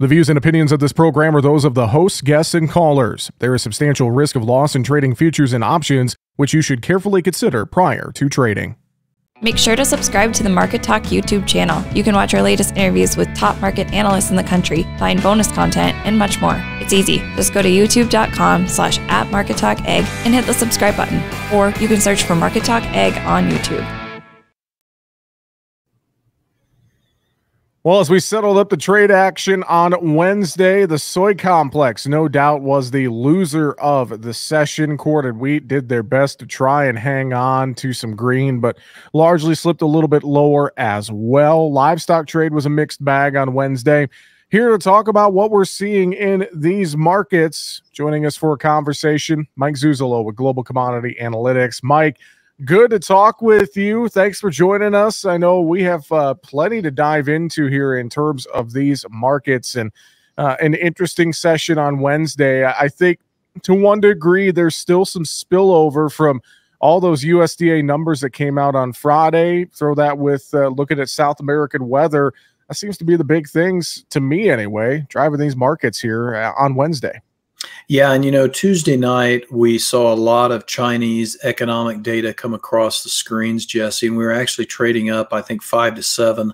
The views and opinions of this program are those of the hosts, guests, and callers. There is substantial risk of loss in trading futures and options, which you should carefully consider prior to trading. Make sure to subscribe to the Market Talk YouTube channel. You can watch our latest interviews with top market analysts in the country, find bonus content, and much more. It's easy. Just go to youtube.com slash at markettalkag and hit the subscribe button. Or you can search for Market Talk Ag on YouTube. Well, as we settled up the trade action on Wednesday, the soy complex, no doubt, was the loser of the session. And wheat did their best to try and hang on to some green, but largely slipped a little bit lower as well. Livestock trade was a mixed bag on Wednesday. Here to talk about what we're seeing in these markets, joining us for a conversation, Mike Zuzolo with Global Commodity Analytics. Mike, good to talk with you. Thanks for joining us. I know we have uh, plenty to dive into here in terms of these markets and uh, an interesting session on Wednesday. I think to one degree, there's still some spillover from all those USDA numbers that came out on Friday. Throw that with uh, looking at South American weather. That seems to be the big things to me, anyway, driving these markets here uh, on Wednesday. Yeah, and you know, Tuesday night we saw a lot of Chinese economic data come across the screens, Jesse, and we were actually trading up, I think, five to seven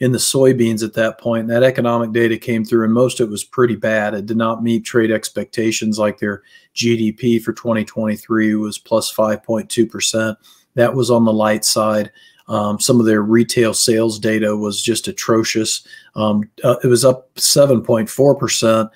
in the soybeans at that point. And that economic data came through, and most of it was pretty bad. It did not meet trade expectations, like their GDP for 2023 was plus 5.2%. That was on the light side. Um, some of their retail sales data was just atrocious. Um, uh, it was up 7.4 percent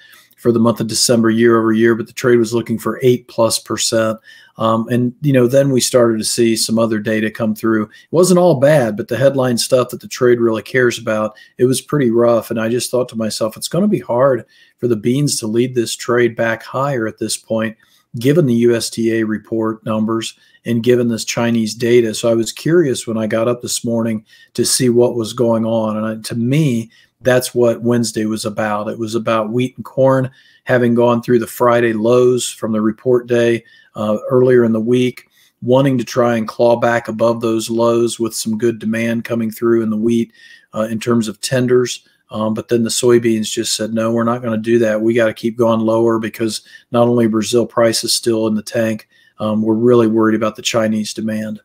for the month of December year over year, but the trade was looking for eight plus percent. Um, and you know, then we started to see some other data come through. It wasn't all bad, but the headline stuff that the trade really cares about, it was pretty rough. And I just thought to myself, it's going to be hard for the beans to lead this trade back higher at this point, given the USDA report numbers and given this Chinese data. So I was curious when I got up this morning to see what was going on. And I, to me, that's what Wednesday was about. It was about wheat and corn having gone through the Friday lows from the report day uh, earlier in the week, wanting to try and claw back above those lows with some good demand coming through in the wheat uh, in terms of tenders. Um, but then the soybeans just said, no, we're not going to do that. We got to keep going lower because not only Brazil price is still in the tank, um, we're really worried about the Chinese demand.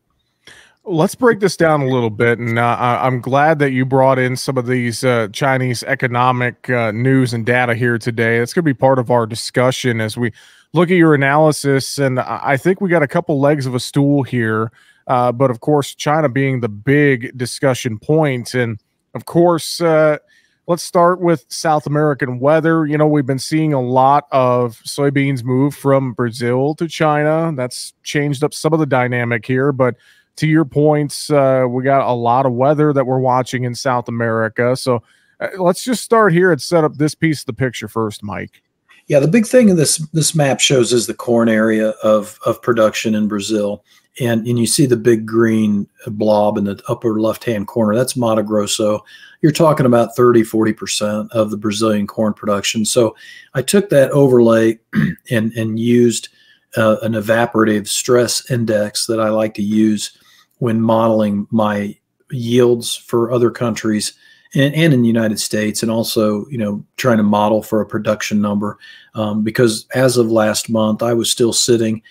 Let's break this down a little bit, and uh, I'm glad that you brought in some of these uh, Chinese economic uh, news and data here today. It's going to be part of our discussion as we look at your analysis, and I think we got a couple legs of a stool here. Uh, but of course, China being the big discussion point, and of course, uh, let's start with South American weather. You know, we've been seeing a lot of soybeans move from Brazil to China. That's changed up some of the dynamic here, but to your points, uh, we got a lot of weather that we're watching in South America. So uh, let's just start here and set up this piece of the picture first, Mike. Yeah, the big thing in this this map shows is the corn area of of production in Brazil, and and you see the big green blob in the upper left hand corner. That's Mato Grosso. You're talking about 30, 40 percent of the Brazilian corn production. So I took that overlay and and used uh, an evaporative stress index that I like to use when modeling my yields for other countries and, and, in the United States, and also you know trying to model for a production number. Um, because as of last month, I was still sitting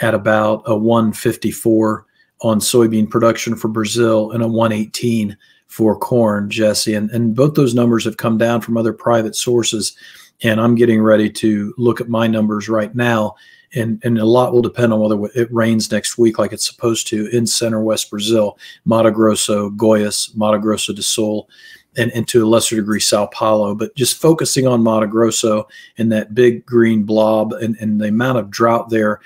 at about a 154 on soybean production for Brazil and a 118 for corn, Jesse, and and both those numbers have come down from other private sources. And I'm getting ready to look at my numbers right now and, and a lot will depend on whether it rains next week like it's supposed to in center west Brazil, Mato Grosso, Goiás, Mato Grosso do Sul, and, and to a lesser degree Sao Paulo. But just focusing on Mato Grosso and that big green blob and, and the amount of drought there,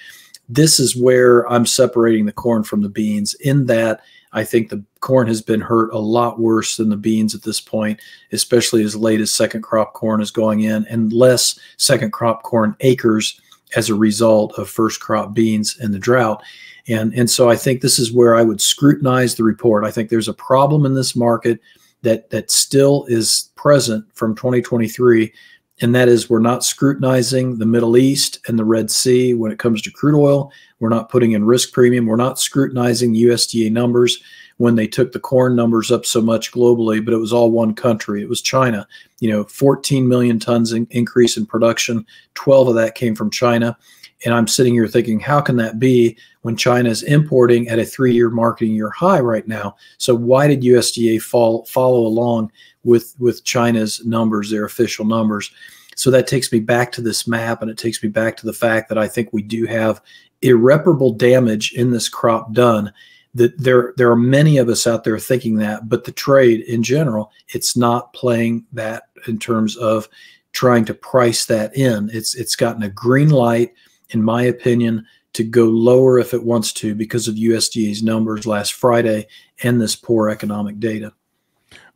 this is where I'm separating the corn from the beans. In that, I think the corn has been hurt a lot worse than the beans at this point, especially as late as second crop corn is going in, and less second crop corn acres as a result of first crop beans and the drought. And, and so I think this is where I would scrutinize the report. I think there's a problem in this market that, that still is present from 2023, and that is we're not scrutinizing the Middle East and the Red Sea when it comes to crude oil. We're not putting in risk premium. We're not scrutinizing USDA numbers when they took the corn numbers up so much globally, but it was all one country. It was China. You know, 14 million tons in increase in production. 12 of that came from China. And I'm sitting here thinking, how can that be when China is importing at a three-year marketing year high right now? So why did USDA fall, follow along with with China's numbers, their official numbers? So that takes me back to this map, and it takes me back to the fact that I think we do have irreparable damage in this crop done that there there are many of us out there thinking that, but the trade in general, it's not playing that in terms of trying to price that in. It's it's gotten a green light, in my opinion, to go lower if it wants to because of USDA's numbers last Friday and this poor economic data.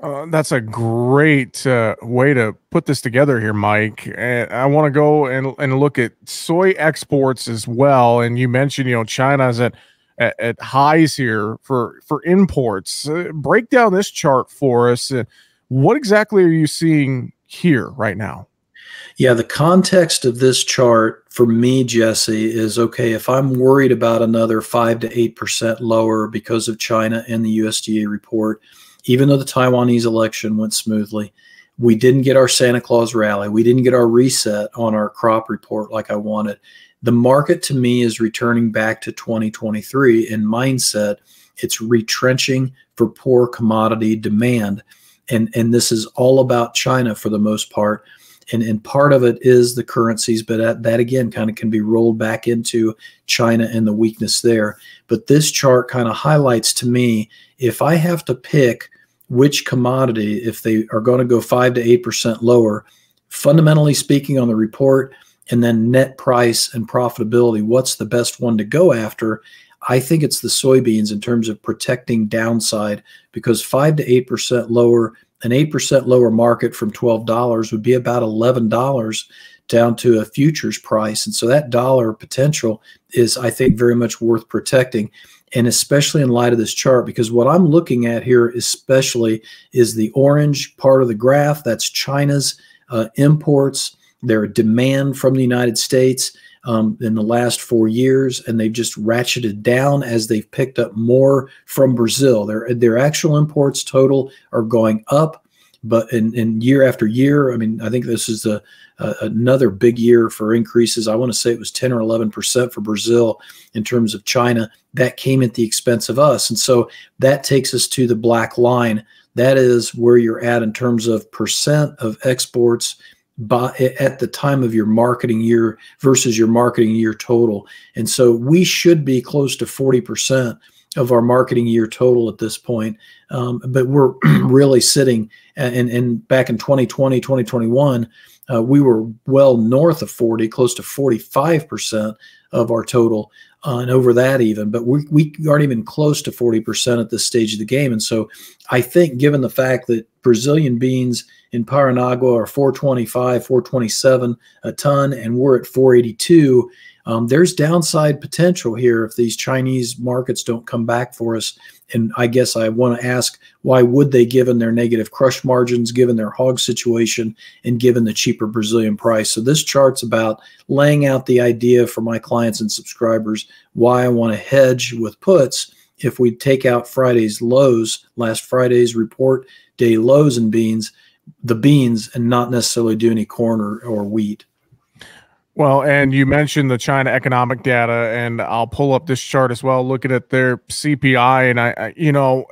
Uh, that's a great uh, way to put this together here, Mike. And I want to go and, and look at soy exports as well. And you mentioned, you know, China's at at, at highs here for for imports. Uh, break down this chart for us. Uh, what exactly are you seeing here right now? Yeah, the context of this chart for me, Jesse, is okay. If I'm worried about another five to eight percent lower because of China and the USDA report, even though the Taiwanese election went smoothly, we didn't get our Santa Claus rally. We didn't get our reset on our crop report like I wanted the market to me is returning back to 2023 in mindset. It's retrenching for poor commodity demand. And, and this is all about China for the most part. And, and part of it is the currencies, but that, that again kind of can be rolled back into China and the weakness there. But this chart kind of highlights to me if I have to pick which commodity, if they are going to go 5 to 8% lower, fundamentally speaking on the report, and then net price and profitability what's the best one to go after? I think it's the soybeans in terms of protecting downside because 5 to 8% lower an 8% lower market from $12 would be about $11 down to a futures price. And so that dollar potential is i think very much worth protecting and especially in light of this chart because what i'm looking at here especially is the orange part of the graph. That's china's uh, imports their demand from the United States um, in the last four years, and they've just ratcheted down as they've picked up more from Brazil. Their their actual imports total are going up, but in, in year after year, I mean, I think this is a, a another big year for increases. I want to say it was ten or eleven percent for Brazil in terms of China. That came at the expense of us, and so that takes us to the black line. That is where you're at in terms of percent of exports by, at the time of your marketing year versus your marketing year total. And so we should be close to 40% of our marketing year total at this point. Um, but we're really sitting and, and back in 2020, 2021, uh, we were well north of 40, close to 45% of our total uh, and over that even, but we, we aren't even close to 40% at this stage of the game. And so I think given the fact that Brazilian beans in Paranagua are 425, 427 a ton, and we're at 482, um, there's downside potential here if these Chinese markets don't come back for us. And I guess I want to ask why would they, given their negative crush margins, given their hog situation, and given the cheaper Brazilian price? So this chart's about laying out the idea for my clients and subscribers why I want to hedge with puts if we take out Friday's lows, last Friday's report day lows in beans, the beans, and not necessarily do any corn or, or wheat. Well, and you mentioned the China economic data, and I'll pull up this chart as well, looking at their CPI. And I, I, you know,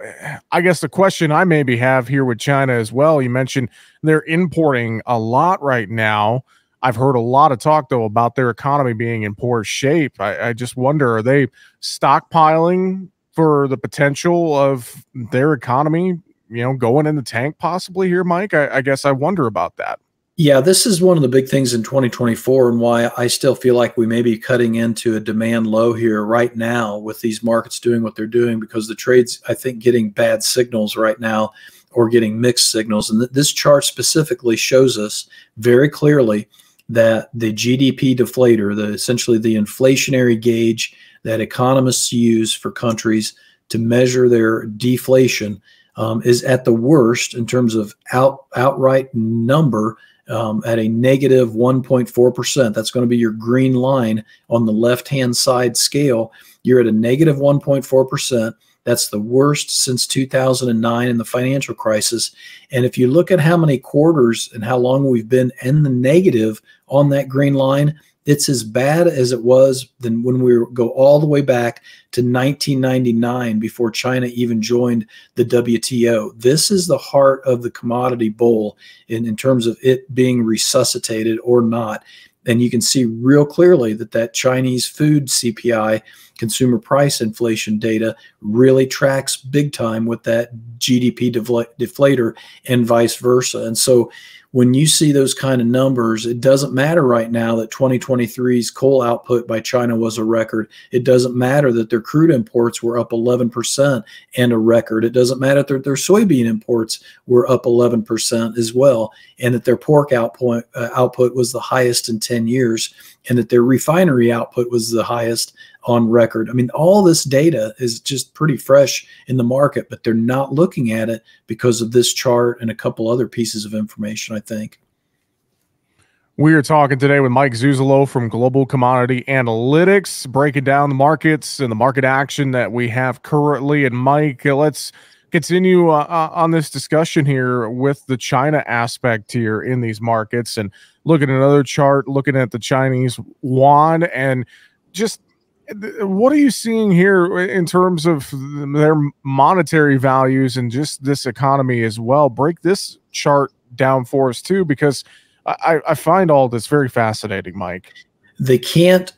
I guess the question I maybe have here with China as well, you mentioned they're importing a lot right now. I've heard a lot of talk though about their economy being in poor shape. I, I just wonder, are they stockpiling for the potential of their economy, you know, going in the tank possibly here, Mike? I, I guess I wonder about that. Yeah, this is one of the big things in 2024 and why I still feel like we may be cutting into a demand low here right now with these markets doing what they're doing because the trades, I think, getting bad signals right now or getting mixed signals. And th- this chart specifically shows us very clearly that the GDP deflator, the essentially the inflationary gauge that economists use for countries to measure their deflation, um, is at the worst in terms of out outright number um, at a negative 1.4%. That's going to be your green line on the left hand side scale. You're at a negative 1.4%. That's the worst since 2009 in the financial crisis. And if you look at how many quarters and how long we've been in the negative on that green line, it's as bad as it was then when we go all the way back to 1999 before China even joined the WTO. This is the heart of the commodity bull in, in terms of it being resuscitated or not. And you can see real clearly that that Chinese food CPI, consumer price inflation data, really tracks big time with that GDP deflator and vice versa. And so when you see those kind of numbers, it doesn't matter right now that 2023's coal output by China was a record. It doesn't matter that their crude imports were up 11% and a record. It doesn't matter that their soybean imports were up 11% as well, and that their pork output, uh, output was the highest in 10 years, and that their refinery output was the highest on record. I mean, all this data is just pretty fresh in the market, but they're not looking at it because of this chart and a couple other pieces of information, I think. We are talking today with Mike Zuzolo from Global Commodity Analytics, breaking down the markets and the market action that we have currently. And Mike, uh, let's continue uh, uh, on this discussion here with the China aspect here in these markets and looking at another chart, looking at the Chinese yuan and just what are you seeing here in terms of their monetary values and just this economy as well? Break this chart down for us too, because I, I find all this very fascinating, Mike. They can't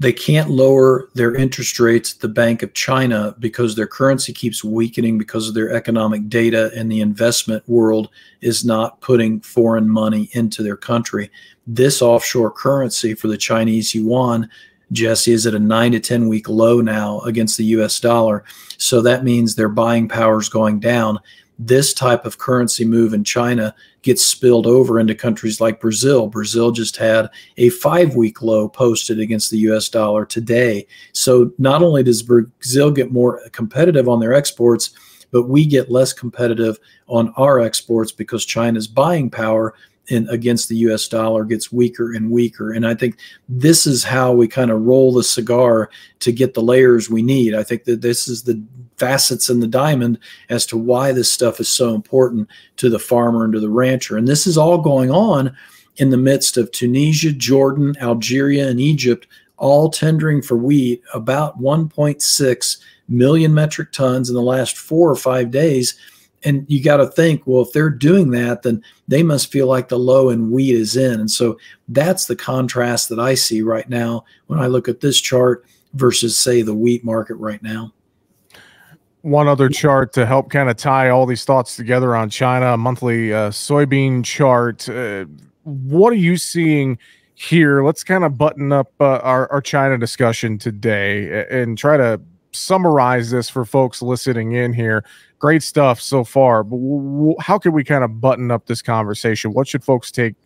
they can't lower their interest rates at the Bank of China because their currency keeps weakening because of their economic data and the investment world is not putting foreign money into their country. This offshore currency for the Chinese yuan Jesse is at a nine to 10 week low now against the US dollar. So that means their buying power is going down. This type of currency move in China gets spilled over into countries like Brazil. Brazil just had a five week low posted against the US dollar today. So not only does Brazil get more competitive on their exports, but we get less competitive on our exports because China's buying power in against the US dollar gets weaker and weaker. And I think this is how we kind of roll the cigar to get the layers we need. I think that this is the facets in the diamond as to why this stuff is so important to the farmer and to the rancher. And this is all going on in the midst of Tunisia, Jordan, Algeria, and Egypt all tendering for wheat about 1.6 million metric tons in the last four or five days and you got to think, well, if they're doing that, then they must feel like the low and wheat is in. And so that's the contrast that I see right now when I look at this chart versus, say, the wheat market right now. One other chart to help kind of tie all these thoughts together on China, monthly uh, soybean chart. Uh, what are you seeing here? Let's kind of button up uh, our, our China discussion today and try to summarize this for folks listening in here great stuff so far. But w- how can we kind of button up this conversation? What should folks take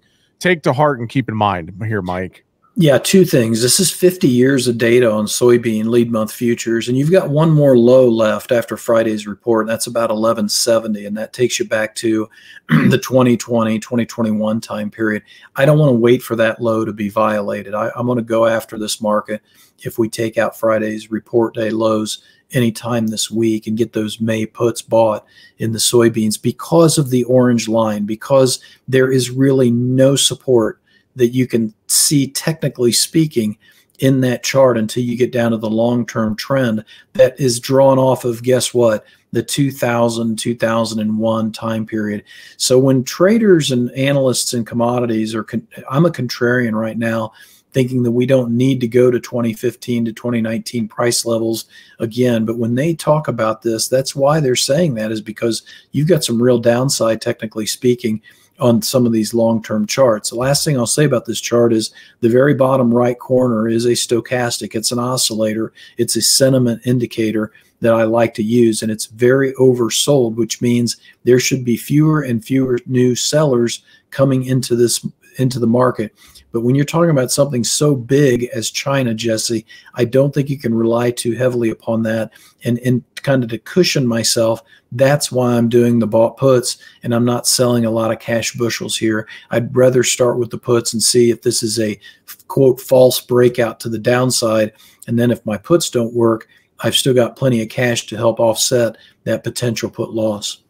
take to heart and keep in mind here, Mike? Yeah, two things. This is 50 years of data on soybean lead month futures, and you've got one more low left after Friday's report, that's about 1170, and that takes you back to the 2020, 2021 time period. I don't want to wait for that low to be violated. I, I'm going to go after this market if we take out Friday's report day lows anytime this week and get those May puts bought in the soybeans because of the orange line, because there is really no support that you can see, technically speaking, in that chart until you get down to the long term trend that is drawn off of guess what? The 2000, 2001 time period. So when traders and analysts and commodities are, I'm a contrarian right now thinking that we don't need to go to 2015 to 2019 price levels again. But when they talk about this, that's why they're saying that is because you've got some real downside, technically speaking, on some of these long-term charts. The last thing I'll say about this chart is the very bottom right corner is a stochastic. It's an oscillator. It's a sentiment indicator that I like to use, and it's very oversold, which means there should be fewer and fewer new sellers coming into this into the market. But when you're talking about something so big as China, Jesse, I don't think you can rely too heavily upon that. And and kind of to cushion myself, that's why I'm doing the bought puts and I'm not selling a lot of cash bushels here. I'd rather start with the puts and see if this is a quote false breakout to the downside. And then if my puts don't work, I've still got plenty of cash to help offset that potential put loss.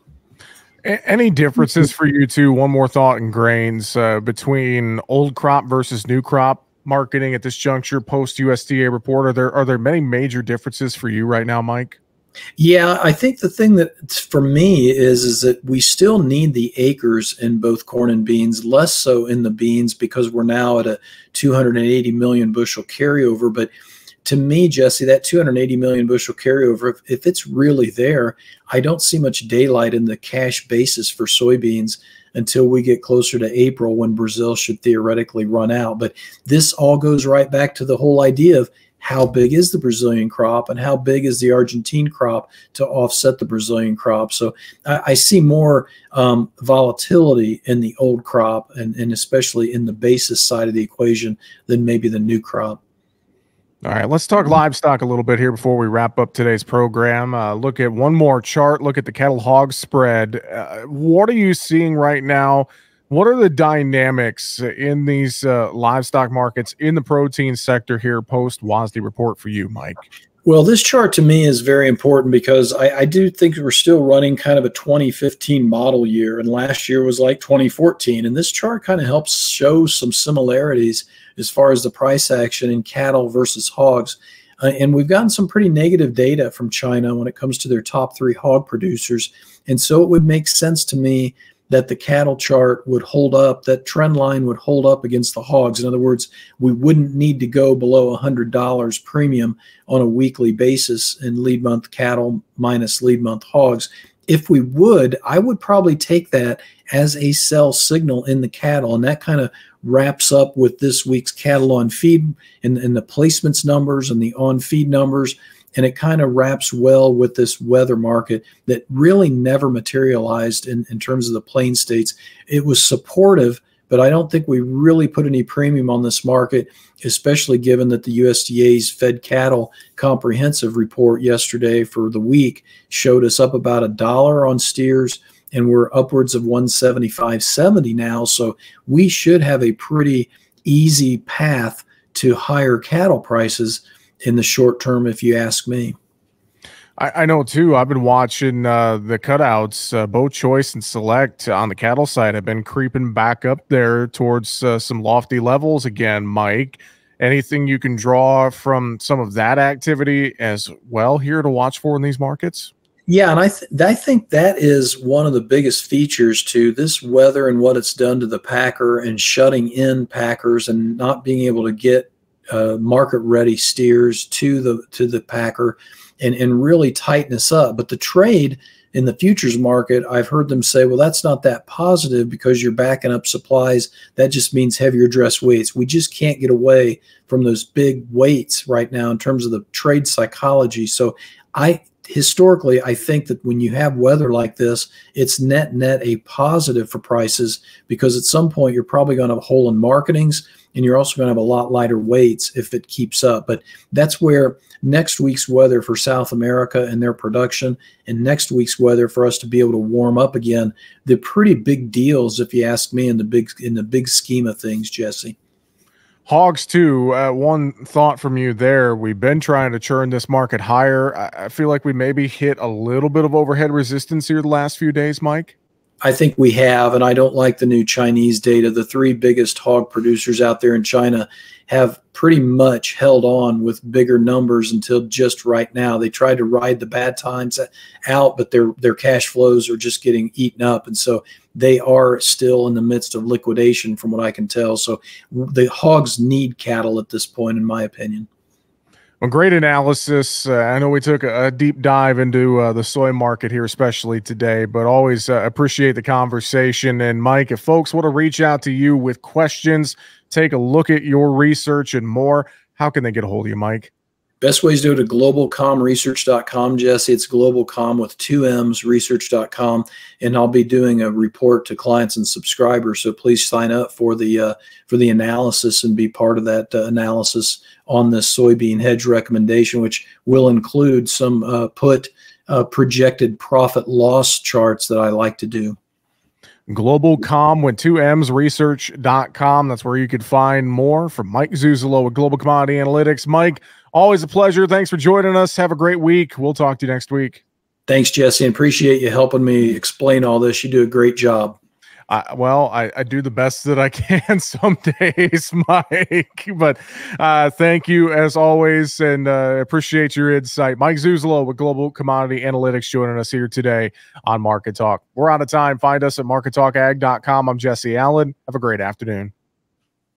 Any differences for you two? One more thought in grains uh, between old crop versus new crop marketing at this juncture, post USDA report. Are there are there many major differences for you right now, Mike? Yeah, I think the thing that for me is is that we still need the acres in both corn and beans, less so in the beans because we're now at a 280 million bushel carryover. But to me, Jesse, that 280 million bushel carryover, if, if, it's really there, I don't see much daylight in the cash basis for soybeans until we get closer to April when Brazil should theoretically run out. But this all goes right back to the whole idea of how big is the Brazilian crop and how big is the Argentine crop to offset the Brazilian crop. So I, I see more um, volatility in the old crop and, and especially in the basis side of the equation than maybe the new crop. All right, let's talk livestock a little bit here before we wrap up today's program. Uh, look at one more chart. Look at the cattle hog spread. Uh, what are you seeing right now? What are the dynamics in these uh, livestock markets in the protein sector here post WASDE report for you, Mike? Well, this chart to me is very important because I, I, do think we're still running kind of a 2015 model year, and last year was like 2014. And this chart kind of helps show some similarities as far as the price action in cattle versus hogs. Uh, and we've gotten some pretty negative data from China when it comes to their top three hog producers. And so it would make sense to me that the cattle chart would hold up, that trend line would hold up against the hogs. In other words, we wouldn't need to go below $100 premium on a weekly basis in lead month cattle minus lead month hogs. If we would, I would probably take that as a sell signal in the cattle. And that kind of wraps up with this week's cattle on feed and, and the placements numbers and the on feed numbers and it kind of wraps well with this weather market that really never materialized in, in terms of the plain states. It was supportive, but I don't think we really put any premium on this market, especially given that the USDA's Fed Cattle Comprehensive Report yesterday for the week showed us up about a dollar on steers and we're upwards of 175.70 now. So we should have a pretty easy path to higher cattle prices in the short term, if you ask me. I, I know too. I've been watching uh, the cutouts, uh, both choice and select on the cattle side have been creeping back up there towards uh, some lofty levels again. Mike, anything you can draw from some of that activity as well here to watch for in these markets? Yeah, and I th- I think that is one of the biggest features to this weather and what it's done to the packer and shutting in packers and not being able to get uh, market ready steers to the to the packer and and really tighten us up. But the trade in the futures market, I've heard them say, well, that's not that positive because you're backing up supplies. That just means heavier dress weights. We just can't get away from those big weights right now in terms of the trade psychology. So I historically, I think that when you have weather like this, it's net net a positive for prices because at some point you're probably going to have a hole in marketings and you're also going to have a lot lighter weights if it keeps up. But that's where next week's weather for South America and their production and next week's weather for us to be able to warm up again, they're pretty big deals if you ask me in the big in the big scheme of things, Jesse. Hogs too. Uh, one thought from you there. We've been trying to churn this market higher. I, I feel like we maybe hit a little bit of overhead resistance here the last few days, Mike. I think we have, and I don't like the new Chinese data. The three biggest hog producers out there in China have pretty much held on with bigger numbers until just right now. They tried to ride the bad times out, but their their cash flows are just getting eaten up, and so they are still in the midst of liquidation, from what I can tell. So the hogs need cattle at this point, in my opinion. Well, great analysis. Uh, I know we took a, a deep dive into uh, the soy market here, especially today, but always uh, appreciate the conversation. And Mike, if folks want to reach out to you with questions, take a look at your research and more, how can they get a hold of you, Mike? Best ways to go to globalcommresearch.com, Jesse. It's globalcomm with two M's, research.com. And I'll be doing a report to clients and subscribers. So please sign up for the uh, for the analysis and be part of that uh, analysis on this soybean hedge recommendation, which will include some uh, put uh, projected profit loss charts that I like to do. Globalcomm with two M's research.com. That's where you could find more from Mike Zuzolo with Global Commodity Analytics. Mike, always a pleasure. Thanks for joining us. Have a great week. We'll talk to you next week. Thanks, Jesse. Appreciate you helping me explain all this. You do a great job. I, well, I, I do the best that I can some days, Mike. But uh, thank you as always, and uh, appreciate your insight. Mike Zuzolo with Global Commodity Analytics joining us here today on Market Talk. We're out of time. Find us at markettalkag.com. I'm Jesse Allen. Have a great afternoon.